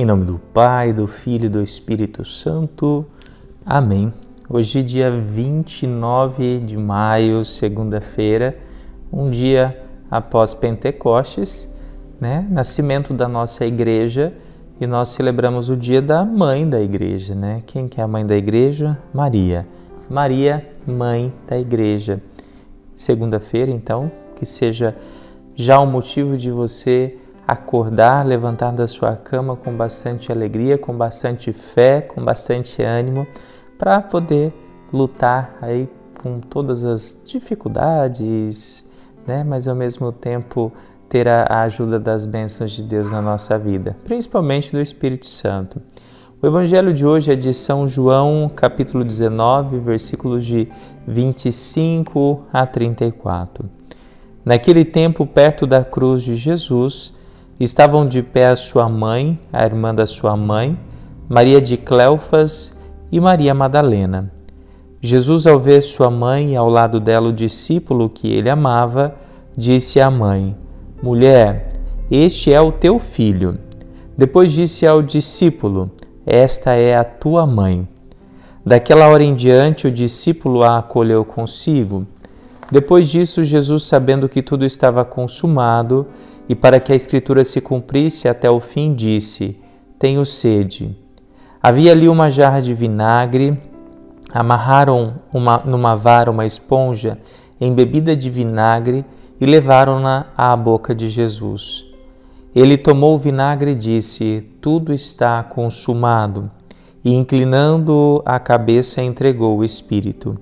Em nome do Pai, do Filho e do Espírito Santo. Amém. Hoje, dia 29 de maio, segunda-feira, um dia após Pentecostes, né? Nascimento da nossa igreja, e nós celebramos o dia da mãe da igreja, né? Quem que é a mãe da igreja? Maria. Maria, mãe da igreja. Segunda-feira, então, que seja já um motivo de você acordar, levantar da sua cama com bastante alegria, com bastante fé, com bastante ânimo, para poder lutar aí com todas as dificuldades, né? Mas ao mesmo tempo ter a ajuda das bênçãos de Deus na nossa vida, principalmente do Espírito Santo. O evangelho de hoje é de São João, capítulo 19, versículos de 25 a 34. Naquele tempo, perto da cruz de Jesus, Estavam de pé a sua mãe, a irmã da sua mãe, Maria de Cleofas e Maria Madalena. Jesus, ao ver sua mãe e ao lado dela o discípulo que ele amava, disse à mãe: Mulher, este é o teu filho. Depois disse ao discípulo: Esta é a tua mãe. Daquela hora em diante, o discípulo a acolheu consigo. Depois disso, Jesus, sabendo que tudo estava consumado, e para que a Escritura se cumprisse até o fim, disse: Tenho sede. Havia ali uma jarra de vinagre, amarraram uma, numa vara uma esponja embebida de vinagre e levaram-na à boca de Jesus. Ele tomou o vinagre e disse: Tudo está consumado. E inclinando a cabeça, entregou o Espírito.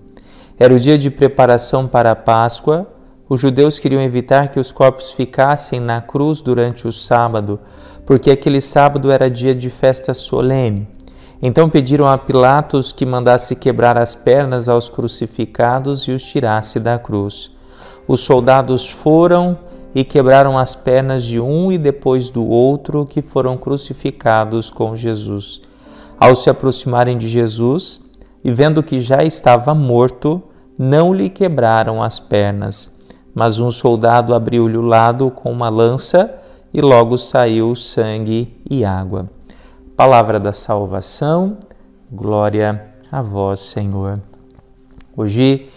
Era o dia de preparação para a Páscoa os judeus queriam evitar que os corpos ficassem na cruz durante o sábado, porque aquele sábado era dia de festa solene. Então pediram a Pilatos que mandasse quebrar as pernas aos crucificados e os tirasse da cruz. Os soldados foram e quebraram as pernas de um e depois do outro que foram crucificados com Jesus. Ao se aproximarem de Jesus e vendo que já estava morto, não lhe quebraram as pernas mas um soldado abriu-lhe o lado com uma lança e logo saiu sangue e água. Palavra da salvação, glória a vós, Senhor. Hoje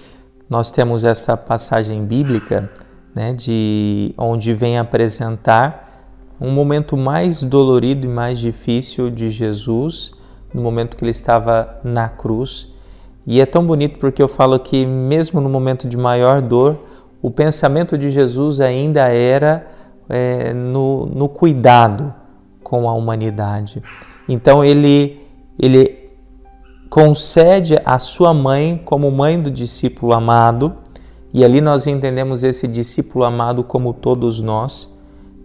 nós temos essa passagem bíblica, né, de onde vem apresentar um momento mais dolorido e mais difícil de Jesus, no momento que ele estava na cruz. E é tão bonito porque eu falo que mesmo no momento de maior dor, o pensamento de Jesus ainda era é, no, no cuidado com a humanidade. Então ele, ele concede a sua mãe como mãe do discípulo amado, e ali nós entendemos esse discípulo amado como todos nós.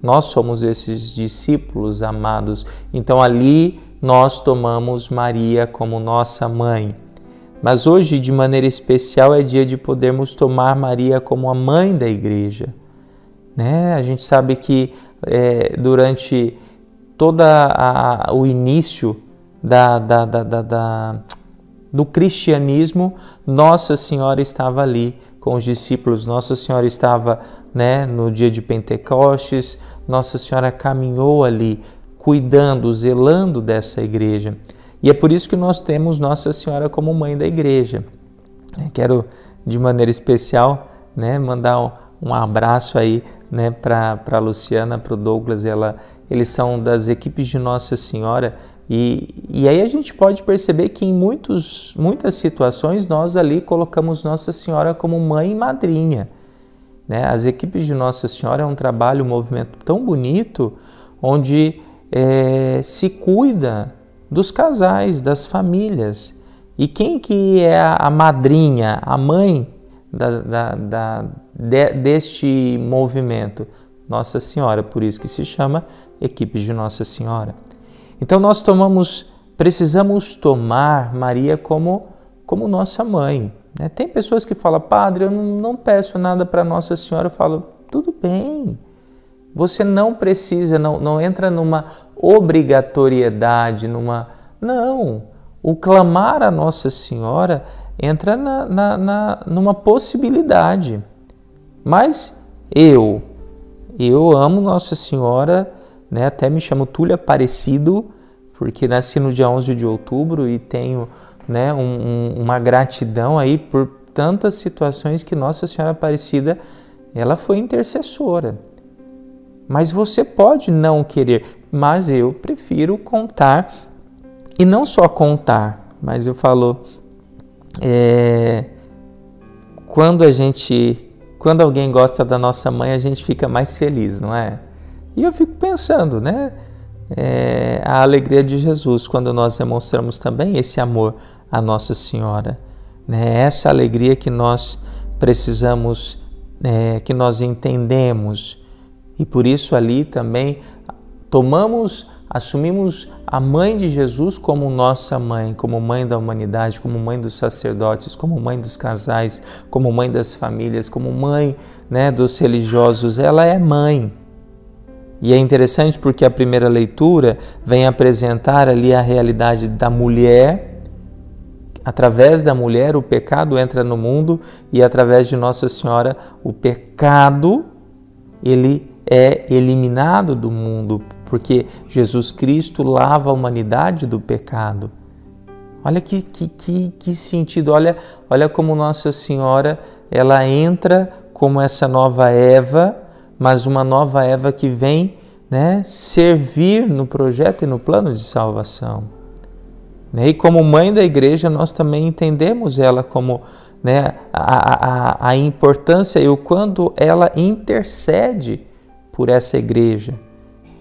Nós somos esses discípulos amados. Então ali nós tomamos Maria como nossa mãe. Mas hoje, de maneira especial, é dia de podermos tomar Maria como a mãe da igreja. Né? A gente sabe que é, durante todo o início da, da, da, da, do cristianismo, Nossa Senhora estava ali com os discípulos, Nossa Senhora estava né, no dia de Pentecostes, Nossa Senhora caminhou ali, cuidando, zelando dessa igreja. E é por isso que nós temos Nossa Senhora como mãe da igreja. Quero, de maneira especial, né, mandar um abraço aí né, para a Luciana, para o Douglas. Ela, eles são das equipes de Nossa Senhora. E, e aí a gente pode perceber que em muitos, muitas situações nós ali colocamos Nossa Senhora como mãe e madrinha. Né? As equipes de Nossa Senhora é um trabalho, um movimento tão bonito, onde é, se cuida dos casais, das famílias. E quem que é a madrinha, a mãe da, da, da, de, deste movimento? Nossa Senhora, por isso que se chama equipe de Nossa Senhora. Então nós tomamos, precisamos tomar Maria como, como nossa mãe. Né? Tem pessoas que falam, Padre, eu não, não peço nada para Nossa Senhora. Eu falo, tudo bem. Você não precisa, não, não entra numa obrigatoriedade, numa. Não. O clamar a Nossa Senhora entra na, na, na, numa possibilidade. Mas eu, eu amo Nossa Senhora, né? até me chamo Túlia Aparecido, porque nasci no dia 11 de outubro e tenho né, um, um, uma gratidão aí por tantas situações que Nossa Senhora Aparecida ela foi intercessora. Mas você pode não querer, mas eu prefiro contar e não só contar, mas eu falo é, quando a gente, quando alguém gosta da nossa mãe, a gente fica mais feliz, não é? E eu fico pensando, né? É, a alegria de Jesus quando nós demonstramos também esse amor à Nossa Senhora, né? Essa alegria que nós precisamos, é, que nós entendemos e por isso ali também tomamos, assumimos a mãe de Jesus como nossa mãe, como mãe da humanidade, como mãe dos sacerdotes, como mãe dos casais, como mãe das famílias, como mãe né, dos religiosos. Ela é mãe. E é interessante porque a primeira leitura vem apresentar ali a realidade da mulher. Através da mulher, o pecado entra no mundo e através de Nossa Senhora, o pecado ele é eliminado do mundo, porque Jesus Cristo lava a humanidade do pecado. Olha que, que, que, que sentido, olha, olha como Nossa Senhora ela entra como essa nova Eva, mas uma nova Eva que vem né, servir no projeto e no plano de salvação. Né, e como mãe da igreja, nós também entendemos ela como né, a, a, a importância e o quanto ela intercede por essa igreja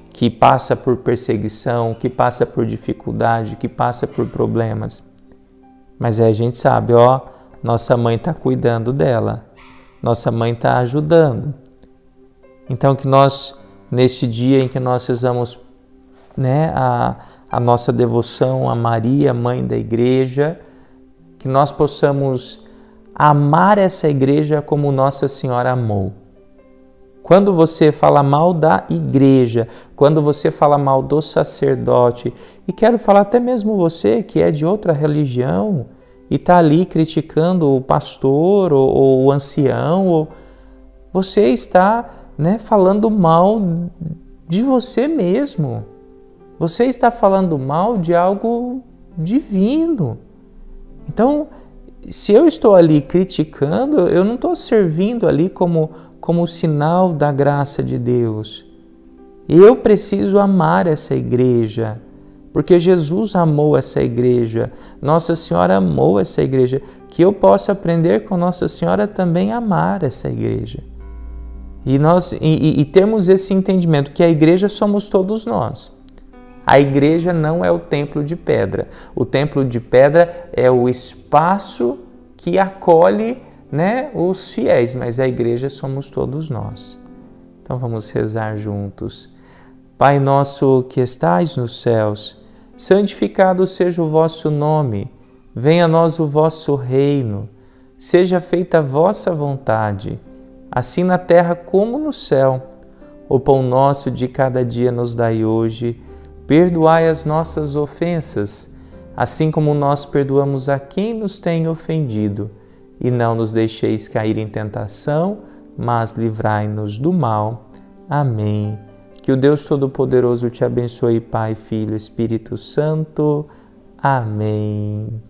que passa por perseguição, que passa por dificuldade, que passa por problemas. Mas aí a gente sabe, ó, nossa mãe está cuidando dela, nossa mãe está ajudando. Então que nós, neste dia em que nós fizemos né, a, a nossa devoção a Maria, mãe da igreja, que nós possamos amar essa igreja como Nossa Senhora amou quando você fala mal da igreja, quando você fala mal do sacerdote, e quero falar até mesmo você que é de outra religião e está ali criticando o pastor ou, ou o ancião, ou, você está né, falando mal de você mesmo. Você está falando mal de algo divino. Então, se eu estou ali criticando, eu não estou servindo ali como como sinal da graça de Deus. Eu preciso amar essa igreja, porque Jesus amou essa igreja, Nossa Senhora amou essa igreja, que eu possa aprender com Nossa Senhora também a amar essa igreja. E, nós, e, e termos esse entendimento que a igreja somos todos nós. A igreja não é o templo de pedra. O templo de pedra é o espaço que acolhe né, os fiéis, mas a igreja somos todos nós. Então vamos rezar juntos. Pai nosso que estais nos céus, santificado seja o vosso nome, venha a nós o vosso reino, seja feita a vossa vontade, assim na terra como no céu. O pão nosso de cada dia nos dai hoje, perdoai as nossas ofensas, assim como nós perdoamos a quem nos tem ofendido e não nos deixeis cair em tentação, mas livrai-nos do mal. Amém. Que o Deus Todo-Poderoso te abençoe, Pai, Filho, Espírito Santo. Amém.